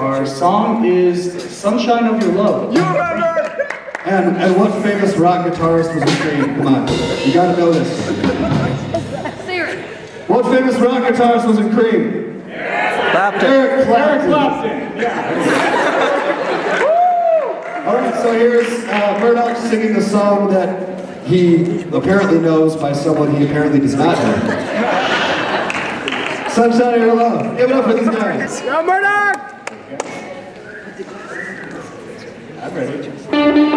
Our song is Sunshine of Your Love. You remember? And, and what famous rock guitarist was in Cream? Come on, you gotta know this. Sarah. What famous rock guitarist was in Cream? Clapton. Eric Clapton. Clapton. All right, so here's uh, Murdoch singing a song that he apparently knows by someone he apparently does not know. Sunshine of Your Love. Give it up for these guys. Go Murdoch! I'm ready.